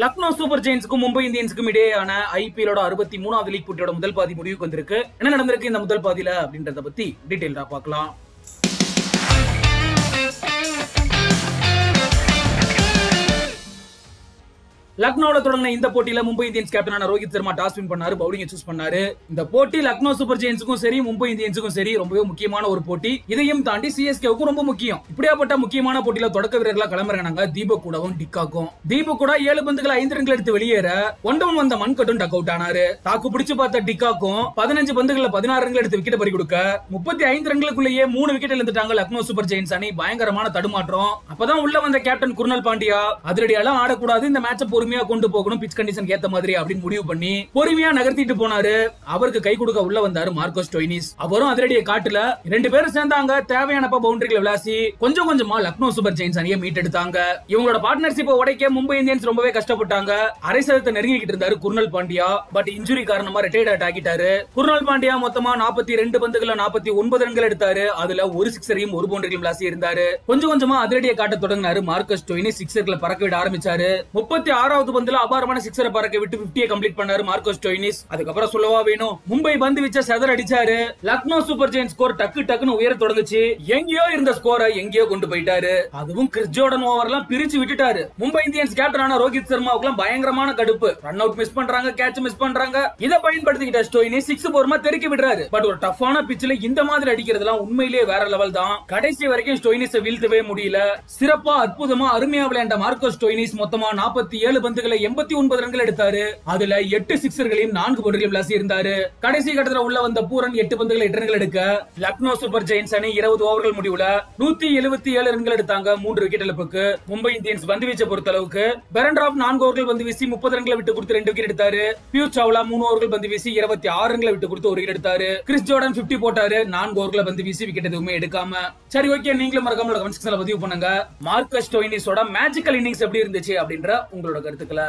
Lucknow super ஜெயின்ஸ்க்கும் மும்பை இந்தியன்ஸுக்கும் இடையேயான ஐபிஎலோட அறுபத்தி மூணாவது லீக் போட்டியோட முதல் பாதி முடிவுக்கு வந்திருக்கு. என்ன நடந்திருக்கு இந்த முதல் பாதியில அப்படின்றத பத்தி டீடைல்டா பார்க்கலாம். லக்னோல தொடங்கின இந்த போட்டியில மும்பை இந்தியன்ஸ் கேப்டனான ரோஹித் சர்மா டாஸ் வின் பண்ணாரு பவுலிங்கை சூஸ் பண்ணாரு. இந்த போட்டி லக்னோ சூப்பர் ஜெயின்ஸுக்கும் சரி மும்பை இந்தியன்ஸுக்கும் சரி ரொம்பவே முக்கியமான ஒரு போட்டி. இதையும் தாண்டி சிஎஸ்கேவுக்கும் ரொம்ப முக்கியம். இப்படியாப்பட்ட முக்கியமான போட்டியில தொடக்க வீரர்களா கிளம்புறாங்க தீபக் கூடவும் டிக்காக்கும். தீபக் கூட ஏழு பந்துகளை ஐந்து ரன்கள் எடுத்து வெளியேற ஒன் டவுன் வந்த மண்கட்டும் டக் அவுட் ஆனாரு. தாக்கு பிடிச்சு பார்த்த டிக்காக்கும் பதினஞ்சு பந்துகள்ல பதினாறு ரன்கள் எடுத்து விக்கெட் பறி கொடுக்க முப்பத்தி ஐந்து ரன்களுக்குள்ளேயே மூணு விக்கெட் இழந்துட்டாங்க லக்னோ சூப்பர் ஜெயின்ஸ் அணி. பயங்கரமான தடுமாற்றம். அப்பதான் உள்ள வந்த கேப்டன் குருணல் பாண்டியா அதிரடியெல்லாம் ஆடக்கூடாது. இந்த மேட்ச பொறுமையா கொண்டு போகணும் பிச் கண்டிஷன் ஏத்த மாதிரி அப்படின்னு முடிவு பண்ணி பொறுமையா நகர்த்திட்டு போனாரு. அவருக்கு கை கொடுக்க உள்ள வந்தாரு மார்க்கோஸ் டொய்னிஸ். அவரும் அதிரடியை காட்டுல ரெண்டு பேரும் சேர்ந்தாங்க. தேவையானப்ப பவுண்டரிகளை விளாசி கொஞ்சம் கொஞ்சமா லக்னோ சூப்பர் ஜெயின்ஸ் அணியை மீட் எடுத்தாங்க இவங்களோட பார்ட்னர்ஷிப் உடைக்க மும்பை இந்தியன்ஸ் ரொம்பவே கஷ்டப்பட்டாங்க. அரை சதத்தை நெருங்கிக்கிட்டு இருந்தாரு குர்னல் பாண்டியா. பட் இன்ஜுரி காரணமா ரிட்டையர்ட் ஆகிட்டாரு குர்னல் பாண்டியா மொத்தமா நாற்பத்தி ரெண்டு பந்துகள்ல நாற்பத்தி ஒன்பது ரன்கள் எடுத்தாரு. அதுல ஒரு சிக்ஸரையும் ஒரு பவுண்டரியும் விளாசி இருந்தாரு. கொஞ்சம் கொஞ்சமா அதிரடியை காட்ட தொடங்கினாரு மார்க்கஸ் டொய்னி சிக்ஸர்களை பறக்க விட ஆரம்பிச்சாரு. முப்பத்தி ஆறு ஆறாவது பந்துல அபாரமான சிக்ஸரை பறக்க விட்டு 50 கம்ப்ளீட் பண்ணாரு மார்க்கோஸ் டொய்னிஸ். அதுக்கப்புறம் சொல்லவா வேணும் மும்பை பந்து வச்ச செதர் அடிச்சாரு. லக்னோ சூப்பர் ஜெயின் ஸ்கோர் டக்கு டக்குன்னு உயர தொடங்குச்சு. எங்கேயோ இருந்த ஸ்கோரை எங்கேயோ கொண்டு போயிட்டாரு. அதுவும் கிறிஸ் ஜோர்டன் ஓவர் எல்லாம் பிரிச்சு விட்டுட்டாரு. மும்பை இந்தியன்ஸ் கேப்டனான ரோஹித் சர்மாவுக்கு எல்லாம் பயங்கரமான கடுப்பு. ரன் அவுட் மிஸ் பண்றாங்க கேட்ச் மிஸ் பண்றாங்க. இதை பயன்படுத்திக்கிட்ட ஸ்டோயினி சிக்ஸ் போர்மா தெருக்கி விடுறாரு. பட் ஒரு டஃபான பிச்சில் இந்த மாதிரி அடிக்கிறதுலாம் உண்மையிலேயே வேற லெவல் தான். கடைசி வரைக்கும் ஸ்டோயினிஸை வீழ்த்தவே முடியல. சிறப்பா அற்புதமா அருமையா விளையாண்ட மார்க்கோ ஸ்டோயினிஸ் மொத்தமா நாற்பத்தி ஏழு பந்துகளை எண்பத்தி ஒன்பது ரன்கள் எடுத்தாரு. அதுல எட்டு சிக்ஸர்களையும் நான்கு பவுண்டரியும் விளாசி இருந்தாரு. கடைசி கட்டத்துல உள்ள வந்த பூரன் எட்டு பந்துகளை எட்டு ரன்கள் எடுக்க லக்னோ சூப்பர் ஜெயின்ஸ் அணி இருபது ஓவர்கள் முடிவுல நூத்தி எழுபத்தி ஏழு ரன்கள் எடுத்தாங்க மூன்று விக்கெட் இழப்புக்கு. மும்பை இந்தியன்ஸ் பந்து வீச்சை பொறுத்த அளவுக்கு பெரண்ட்ராப் நான்கு ஓவர்கள் பந்து வீசி முப்பது ரன்களை விட்டு கொடுத்து ரெண்டு விக்கெட் எடுத்தாரு. பியூஷ் சாவ்லா மூணு ஓவர்கள் பந்து வீசி இருபத்தி ஆறு ரன்களை விட்டு கொடுத்து ஒரு விக்கெட் எடுத்தாரு. கிறிஸ் ஜோர்டன் 50 போட்டாரு. நான்கு ஓவர்களை பந்து வீசி விக்கெட் எதுவுமே எடுக்காம. சரி ஓகே நீங்களும் மறக்காம கமெண்ட் செக்ஷன்ல பதிவு பண்ணுங்க. மார்க்கஸ் டோயினிஸோட மேஜிக்கல் இன்னிங்ஸ் எப்படி இருந்துச்சு அப்படின்ற உங்களோட கருத்துக்களை